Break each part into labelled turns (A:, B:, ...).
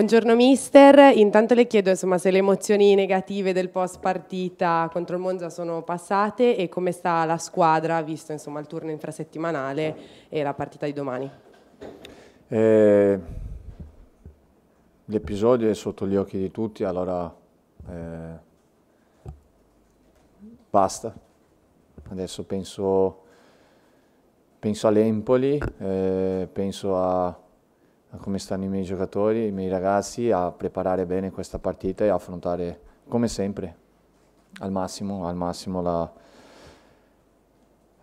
A: Buongiorno mister, intanto le chiedo insomma, se le emozioni negative del post partita contro il Monza sono passate e come sta la squadra visto insomma, il turno infrasettimanale e la partita di domani.
B: Eh, l'episodio è sotto gli occhi di tutti, allora eh, basta. Adesso penso, penso all'Empoli, eh, penso a a come stanno i miei giocatori, i miei ragazzi, a preparare bene questa partita e affrontare come sempre al massimo, al massimo la,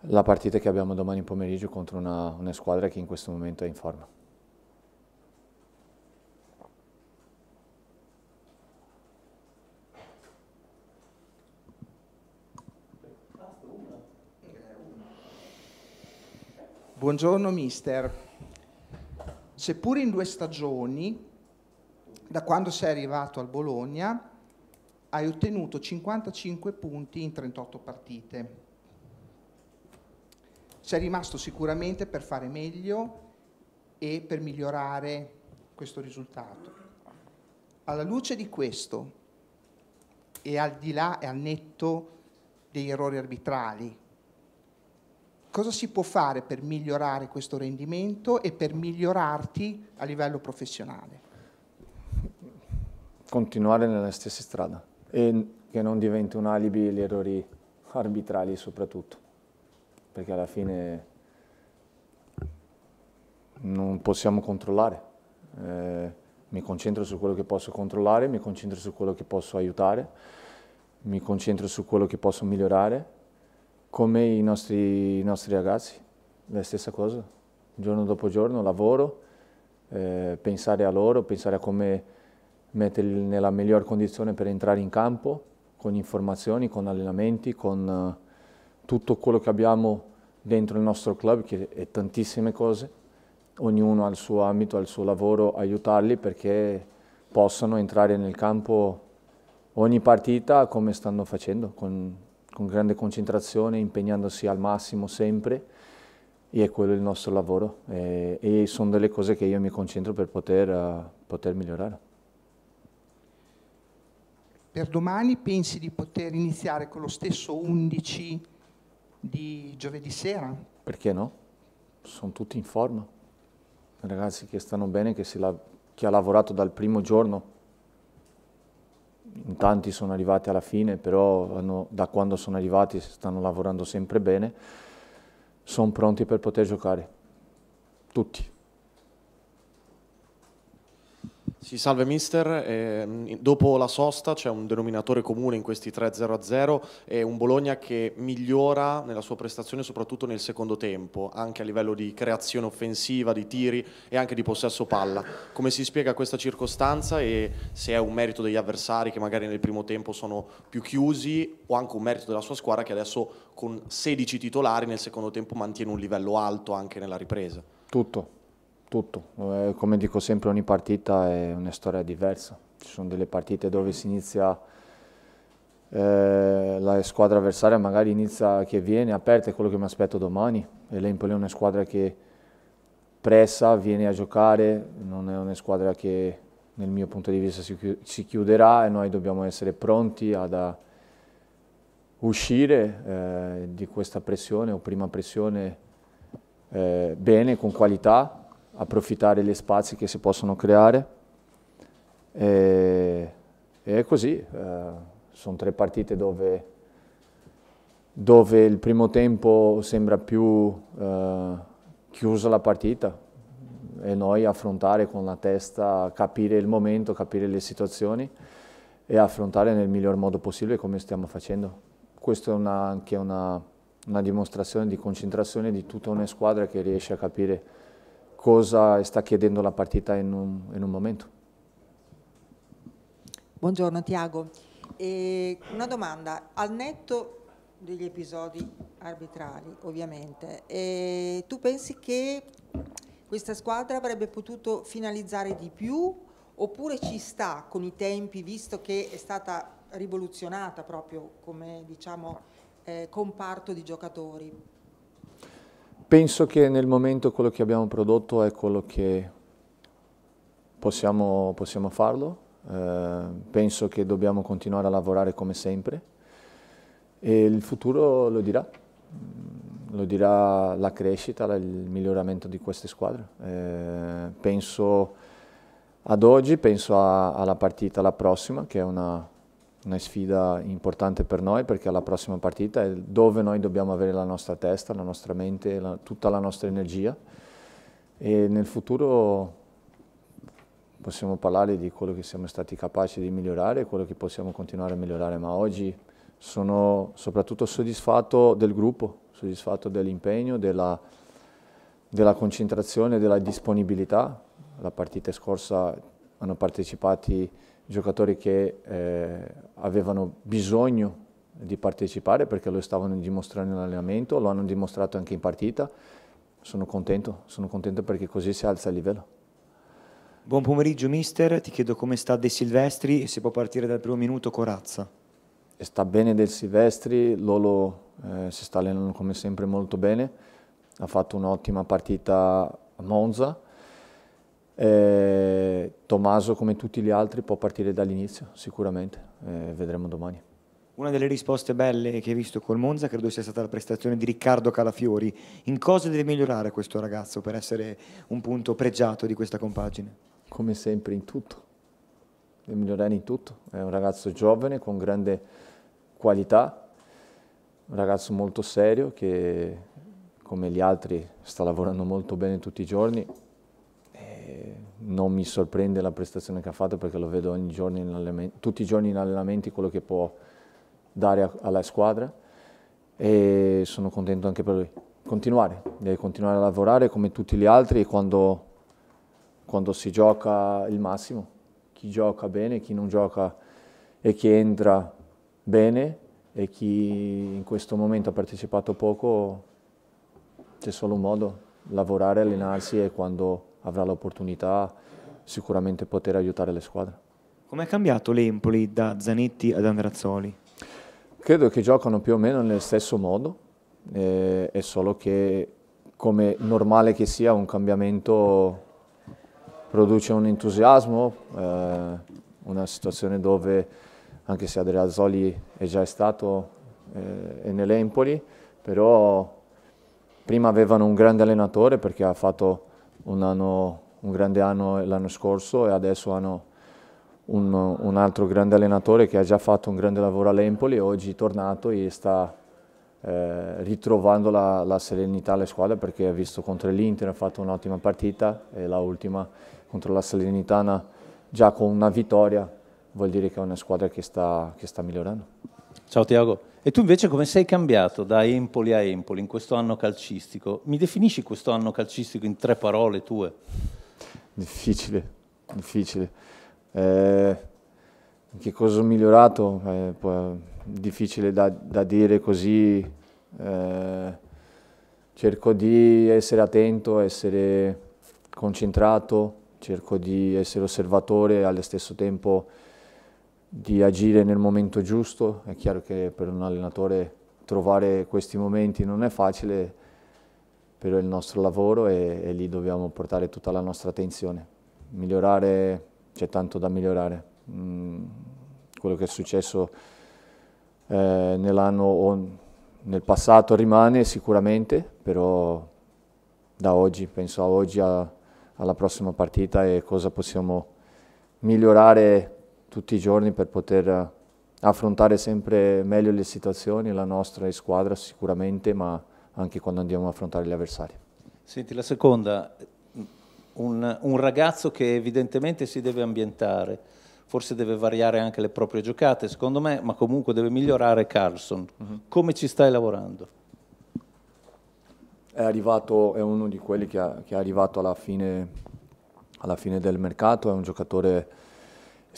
B: la partita che abbiamo domani pomeriggio contro una, una squadra che in questo momento è in forma.
C: Buongiorno mister. Seppur in due stagioni, da quando sei arrivato al Bologna, hai ottenuto 55 punti in 38 partite. Sei rimasto sicuramente per fare meglio e per migliorare questo risultato. Alla luce di questo e al di là e al netto degli errori arbitrali, cosa si può fare per migliorare questo rendimento e per migliorarti a livello professionale?
B: Continuare nella stessa strada e che non diventi un alibi gli errori arbitrali soprattutto, perché alla fine non possiamo controllare. Eh, mi concentro su quello che posso controllare, mi concentro su quello che posso aiutare, mi concentro su quello che posso migliorare come i nostri, i nostri ragazzi, la stessa cosa, giorno dopo giorno, lavoro, eh, pensare a loro, pensare a come metterli nella miglior condizione per entrare in campo, con informazioni, con allenamenti, con uh, tutto quello che abbiamo dentro il nostro club, che è tantissime cose, ognuno ha il suo ambito, ha il suo lavoro, aiutarli perché possano entrare nel campo ogni partita come stanno facendo, con con grande concentrazione, impegnandosi al massimo sempre e è quello il nostro lavoro e, e sono delle cose che io mi concentro per poter, uh, poter migliorare.
C: Per domani pensi di poter iniziare con lo stesso 11 di giovedì sera?
B: Perché no? Sono tutti in forma, ragazzi che stanno bene, che, la, chi ha lavorato dal primo giorno in tanti sono arrivati alla fine, però hanno, da quando sono arrivati stanno lavorando sempre bene, sono pronti per poter giocare, tutti.
D: Sì, salve mister, eh, dopo la sosta c'è un denominatore comune in questi 3-0-0 e un Bologna che migliora nella sua prestazione soprattutto nel secondo tempo, anche a livello di creazione offensiva, di tiri e anche di possesso palla. Come si spiega questa circostanza e se è un merito degli avversari che magari nel primo tempo sono più chiusi o anche un merito della sua squadra che adesso con 16 titolari nel secondo tempo mantiene un livello alto anche nella ripresa?
B: Tutto, tutto. Eh, come dico sempre, ogni partita è una storia diversa. Ci sono delle partite dove si inizia, eh, la squadra avversaria magari inizia che viene aperta, è quello che mi aspetto domani. E l'Empoli è una squadra che pressa, viene a giocare, non è una squadra che nel mio punto di vista si chiuderà e noi dobbiamo essere pronti ad uscire eh, di questa pressione o prima pressione eh, bene, con qualità, approfittare gli spazi che si possono creare. E, e è così, eh, sono tre partite dove, dove, il primo tempo sembra più eh, chiusa la partita e noi affrontare con la testa, capire il momento, capire le situazioni e affrontare nel miglior modo possibile come stiamo facendo. Questa è una, anche una, una dimostrazione di concentrazione di tutta una squadra che riesce a capire cosa sta chiedendo la partita in un, in un momento.
E: Buongiorno Tiago, e una domanda, al netto degli episodi arbitrali ovviamente, tu pensi che questa squadra avrebbe potuto finalizzare di più oppure ci sta con i tempi visto che è stata rivoluzionata proprio come diciamo eh, comparto di giocatori?
B: Penso che nel momento quello che abbiamo prodotto è quello che possiamo, possiamo farlo, eh, penso che dobbiamo continuare a lavorare come sempre e il futuro lo dirà, lo dirà la crescita, il miglioramento di queste squadre. Eh, penso ad oggi, penso a, alla partita la prossima che è una, una sfida importante per noi perché la prossima partita è dove noi dobbiamo avere la nostra testa, la nostra mente, la, tutta la nostra energia e nel futuro possiamo parlare di quello che siamo stati capaci di migliorare e quello che possiamo continuare a migliorare, ma oggi sono soprattutto soddisfatto del gruppo, soddisfatto dell'impegno, della, della concentrazione, della disponibilità. La partita scorsa hanno partecipato giocatori che eh, avevano bisogno di partecipare perché lo stavano dimostrando in allenamento, lo hanno dimostrato anche in partita. Sono contento, sono contento perché così si alza il livello.
F: Buon pomeriggio mister, ti chiedo come sta De Silvestri e se può partire dal primo minuto Corazza.
B: Sta bene De Silvestri, Lolo eh, si sta allenando come sempre molto bene, ha fatto un'ottima partita a Monza. Eh, Tommaso come tutti gli altri può partire dall'inizio sicuramente, eh, vedremo domani.
F: Una delle risposte belle che hai visto col Monza credo sia stata la prestazione di Riccardo Calafiori. In cosa deve migliorare questo ragazzo per essere un punto pregiato di questa compagine?
B: come sempre in tutto, deve migliorare in tutto. È un ragazzo giovane con grande qualità, un ragazzo molto serio che come gli altri sta lavorando molto bene tutti i giorni. Non mi sorprende la prestazione che ha fatto perché lo vedo tutti i giorni in allenamenti quello che può dare alla squadra e sono contento anche per lui. Continuare, deve continuare a lavorare come tutti gli altri quando quando si gioca il massimo, chi gioca bene, chi non gioca e chi entra bene e chi in questo momento ha partecipato poco, c'è solo un modo, lavorare, allenarsi e quando avrà l'opportunità sicuramente poter aiutare le squadre.
F: Come è cambiato l'Empoli da Zanetti ad Andrazzoli?
B: Credo che giocano più o meno nel stesso modo, eh, è solo che come normale che sia un cambiamento produce un entusiasmo, eh, una situazione dove anche se Adriazzoli è già stato eh, nell'Empoli, però prima avevano un grande allenatore perché ha fatto un, anno, un grande anno l'anno scorso e adesso hanno un, un, altro grande allenatore che ha già fatto un grande lavoro all'Empoli e oggi è tornato e sta eh, ritrovando la, la, serenità alle squadre perché ha visto contro l'Inter, ha fatto un'ottima partita e la ultima contro la Salernitana già con una vittoria vuol dire che è una squadra che sta, che sta migliorando.
G: Ciao Tiago, e tu invece come sei cambiato da Empoli a Empoli in questo anno calcistico? Mi definisci questo anno calcistico in tre parole tue?
B: Difficile, difficile. Eh, che cosa ho migliorato? Eh, difficile da, da, dire così. Eh, cerco di essere attento, essere concentrato, cerco di essere osservatore e allo stesso tempo di agire nel momento giusto. È chiaro che per un allenatore trovare questi momenti non è facile, però è il nostro lavoro e, e lì dobbiamo portare tutta la nostra attenzione. Migliorare, c'è tanto da migliorare. Mm, quello che è successo eh, nell'anno o nel passato rimane sicuramente, però da oggi, penso a oggi, a, alla prossima partita e cosa possiamo migliorare tutti i giorni per poter affrontare sempre meglio le situazioni, la nostra squadra sicuramente, ma anche quando andiamo a affrontare gli avversari.
G: Senti, la seconda, un, un ragazzo che evidentemente si deve ambientare, forse deve variare anche le proprie giocate, secondo me, ma comunque deve migliorare Carlson. Uh mhm. -huh. Come ci stai lavorando?
B: è arrivato, è uno di quelli che, ha, che è arrivato alla fine, alla fine, del mercato, è un giocatore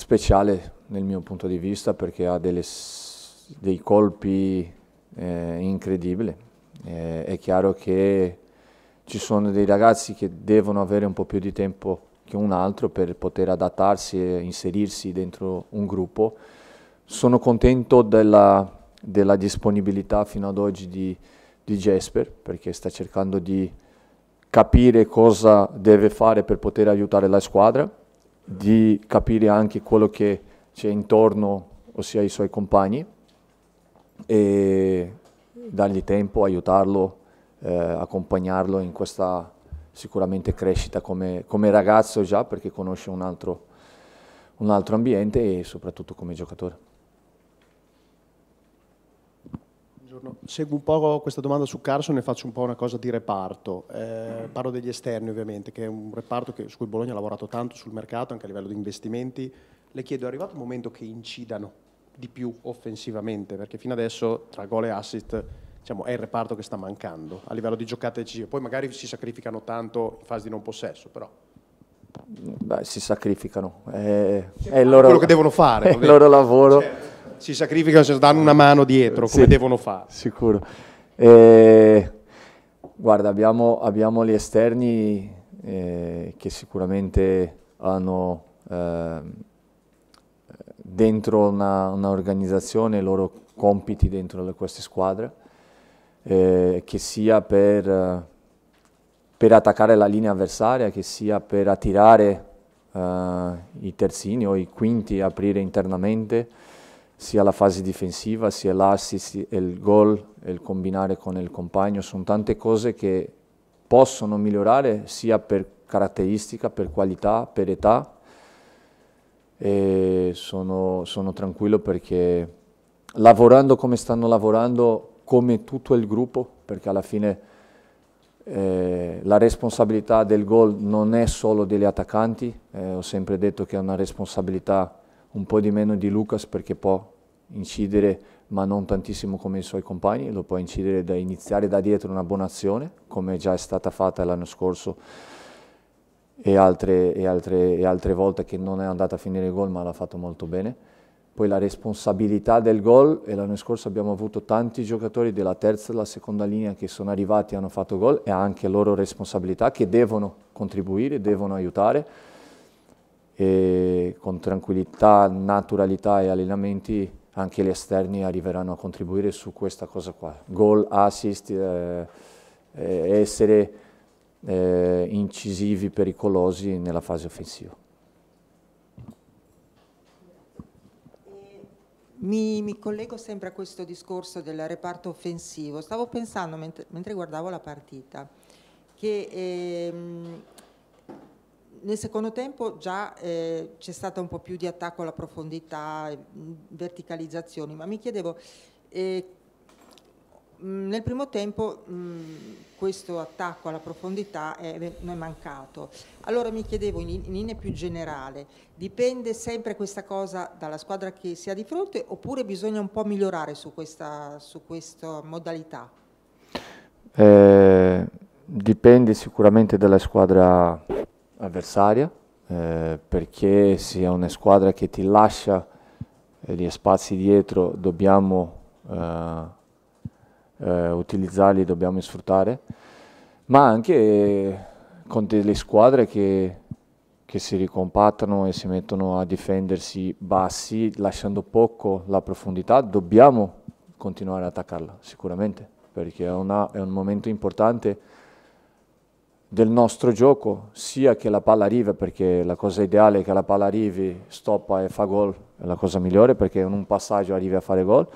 B: speciale nel mio punto di vista perché ha delle, dei colpi eh, incredibili. Eh, è chiaro che ci sono dei ragazzi che devono avere un po' più di tempo che un altro per poter adattarsi e inserirsi dentro un gruppo. Sono contento della, della disponibilità fino ad oggi di, di Jesper perché sta cercando di capire cosa deve fare per poter aiutare la squadra di capire anche quello che c'è intorno, ossia i suoi compagni, e dargli tempo, aiutarlo, eh, accompagnarlo in questa sicuramente crescita come, come ragazzo già perché conosce un altro, un altro ambiente e soprattutto come giocatore.
H: Seguo un po' questa domanda su Carson e faccio un po' una cosa di reparto. Eh, parlo degli esterni ovviamente, che è un reparto che, su cui Bologna ha lavorato tanto sul mercato, anche a livello di investimenti. Le chiedo, è arrivato il momento che incidano di più offensivamente? Perché fino adesso tra gol e assist diciamo, è il reparto che sta mancando a livello di giocate decisive. Poi magari si sacrificano tanto in fase di non possesso, però.
B: Beh, si sacrificano, è, è loro,
H: quello che devono fare.
B: È il loro lavoro.
H: Certo. Si sacrificano se danno una mano dietro, come
B: sì,
H: devono fare.
B: Sicuro. E, guarda, abbiamo, abbiamo, gli esterni eh, che sicuramente hanno eh, dentro un'organizzazione i loro compiti dentro le, queste squadre eh, che sia per, per, attaccare la linea avversaria, che sia per attirare eh, i terzini o i quinti, aprire internamente, sia la fase difensiva, sia l'assist, il gol, il combinare con il compagno, sono tante cose che possono migliorare sia per caratteristica, per qualità, per età. E sono, sono tranquillo perché lavorando come stanno lavorando come tutto il gruppo, perché alla fine eh, la responsabilità del gol non è solo degli attaccanti, eh, ho sempre detto che è una responsabilità un po' di meno di Lucas perché può incidere ma non tantissimo come i suoi compagni, lo può incidere da iniziare da dietro una buona azione, come già è stata fatta l'anno scorso e altre, e, altre, e altre volte che non è andata a finire il gol ma l'ha fatto molto bene. Poi la responsabilità del gol e l'anno scorso abbiamo avuto tanti giocatori della terza e della seconda linea che sono arrivati e hanno fatto gol e anche loro responsabilità che devono contribuire, devono aiutare e con tranquillità, naturalità e allenamenti anche gli esterni arriveranno a contribuire su questa cosa qua. Gol, assist, eh, eh, essere eh, incisivi, pericolosi nella fase offensiva.
E: Mi, mi, collego sempre a questo discorso del reparto offensivo. Stavo pensando mentre, mentre guardavo la partita che ehm, nel secondo tempo già eh, c'è stata un po' più di attacco alla profondità, verticalizzazioni, ma mi chiedevo eh, nel primo tempo mh, questo attacco alla profondità è, non è mancato. Allora mi chiedevo in, in linea più generale, dipende sempre questa cosa dalla squadra che si ha di fronte oppure bisogna un po' migliorare su questa, su questa modalità?
B: Eh, dipende sicuramente dalla squadra avversaria, eh, perché è una squadra che ti lascia eh, gli spazi dietro dobbiamo eh, eh, utilizzarli, dobbiamo sfruttare, ma anche con delle squadre che, che si ricompattano e si mettono a difendersi bassi, lasciando poco la profondità, dobbiamo continuare ad attaccarla, sicuramente, perché è, una, è un momento importante del nostro gioco, sia che la palla arrivi, perché la cosa ideale è che la palla arrivi, stoppa e fa gol, è la cosa migliore perché in un passaggio arrivi a fare gol,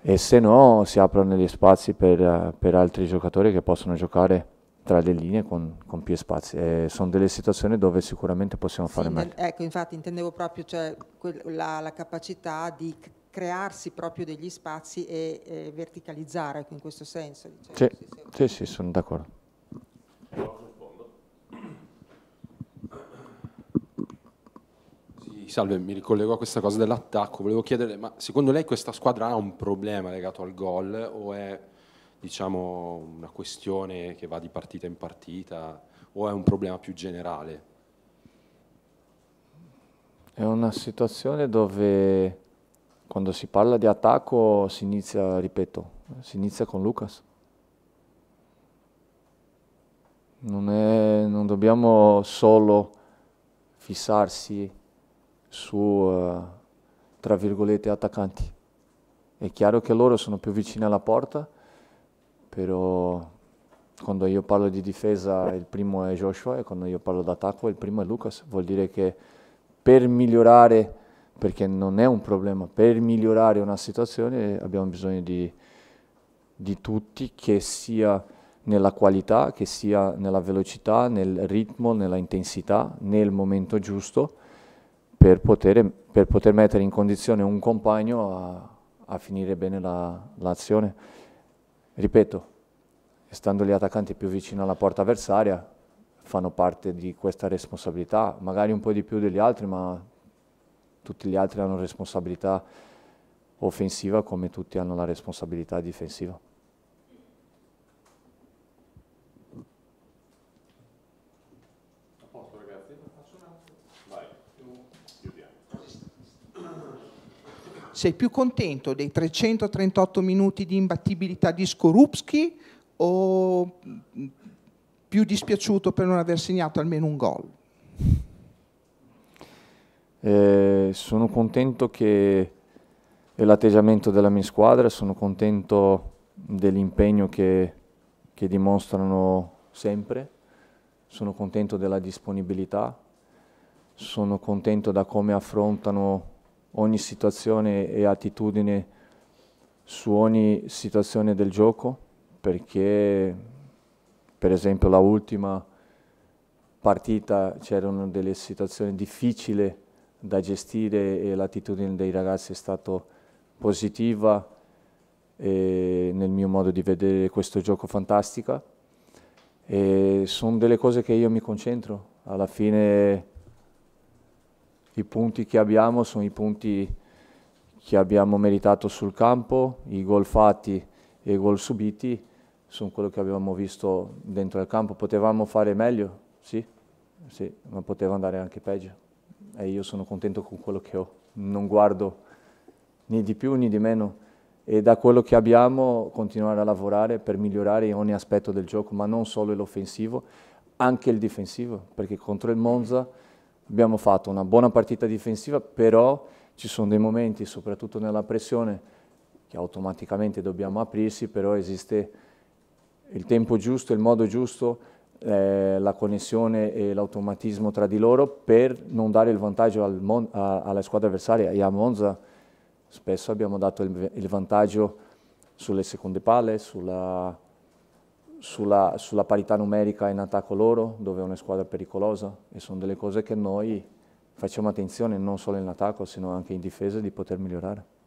B: e se no si aprono gli spazi per, per altri giocatori che possono giocare tra le linee con, con più spazi. E sono delle situazioni dove sicuramente possiamo
E: sì,
B: fare meglio.
E: Ecco, infatti intendevo proprio cioè, la, la, capacità di crearsi proprio degli spazi e, e verticalizzare in questo senso.
B: Diciamo. Sì, sì, sì, sono d'accordo.
I: Salve, mi ricollego a questa cosa dell'attacco. Volevo chiedere, ma secondo lei questa squadra ha un problema legato al gol o è diciamo, una questione che va di partita in partita o è un problema più generale?
B: È una situazione dove quando si parla di attacco si inizia, ripeto, si inizia con Lucas. Non, è, non dobbiamo solo fissarsi su, uh, tra virgolette, attaccanti. È chiaro che loro sono più vicini alla porta, però quando io parlo di difesa il primo è Joshua e quando io parlo d'attacco il primo è Lucas. Vuol dire che per migliorare, perché non è un problema, per migliorare una situazione abbiamo bisogno di, di tutti, che sia nella qualità, che sia nella velocità, nel ritmo, nella intensità, nel momento giusto, per poter, per poter mettere in condizione un compagno a, a finire bene l'azione. La, Ripeto, stando gli attaccanti più vicino alla porta avversaria, fanno parte di questa responsabilità, magari un po' di più degli altri, ma tutti gli altri hanno responsabilità offensiva come tutti hanno la responsabilità difensiva.
C: Sei più contento dei 338 minuti di imbattibilità di Skorupski o più dispiaciuto per non aver segnato almeno un gol?
B: Eh, sono contento che l'atteggiamento della mia squadra, sono contento dell'impegno che, che dimostrano sempre, sono contento della disponibilità, sono contento da come affrontano ogni situazione e attitudine su ogni situazione del gioco, perché per esempio la ultima partita c'erano delle situazioni difficili da gestire e l'attitudine dei ragazzi è stata positiva nel mio modo di vedere questo gioco fantastica. E sono delle cose che io mi concentro. Alla fine i punti che abbiamo sono i punti che abbiamo meritato sul campo, i gol fatti e i gol subiti sono quello che abbiamo visto dentro il campo. Potevamo fare meglio? Sì, sì, ma poteva andare anche peggio. E io sono contento con quello che ho. Non guardo né di più né di meno. E da quello che abbiamo continuare a lavorare per migliorare ogni aspetto del gioco, ma non solo l'offensivo, anche il difensivo, perché contro il Monza abbiamo fatto una buona partita difensiva, però ci sono dei momenti, soprattutto nella pressione, che automaticamente dobbiamo aprirsi, però esiste il tempo giusto, il modo giusto, eh, la connessione e l'automatismo tra di loro per non dare il vantaggio al a, alla squadra avversaria. E a Monza spesso abbiamo dato il, il vantaggio sulle seconde palle, sulla sulla, sulla, parità numerica in attacco loro, dove è una squadra pericolosa e sono delle cose che noi facciamo attenzione non solo in attacco, sino anche in difesa di poter migliorare.